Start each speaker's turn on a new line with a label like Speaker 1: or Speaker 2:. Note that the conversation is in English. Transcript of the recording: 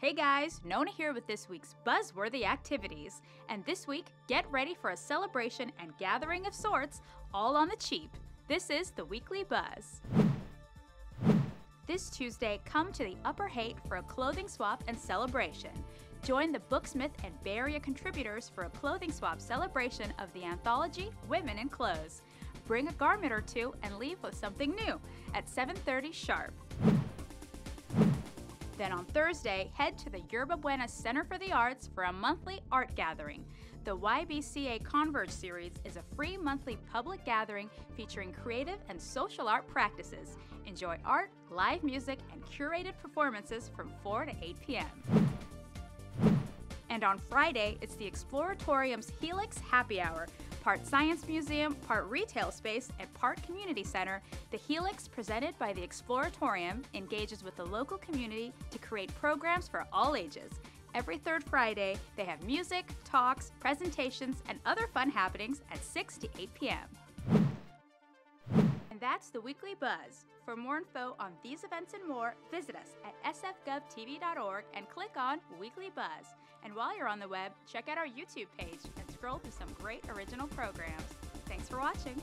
Speaker 1: Hey guys, Nona here with this week's buzzworthy activities. And this week, get ready for a celebration and gathering of sorts, all on the cheap. This is the Weekly Buzz. This Tuesday, come to the Upper Haight for a clothing swap and celebration. Join the Booksmith and Area contributors for a clothing swap celebration of the anthology Women in Clothes. Bring a garment or two and leave with something new at 7:30 sharp. Then on Thursday, head to the Yerba Buena Center for the Arts for a monthly art gathering. The YBCA Converge Series is a free monthly public gathering featuring creative and social art practices. Enjoy art, live music, and curated performances from 4 to 8 p.m. And on Friday, it's the Exploratorium's Helix Happy Hour part science museum, part retail space, and part community center, the Helix, presented by the Exploratorium, engages with the local community to create programs for all ages. Every third Friday, they have music, talks, presentations, and other fun happenings at 6 to 8 p.m. And that's the Weekly Buzz. For more info on these events and more, visit us at sfgovtv.org and click on Weekly Buzz. And while you're on the web, check out our YouTube page and scroll through some great original programs. Thanks for watching.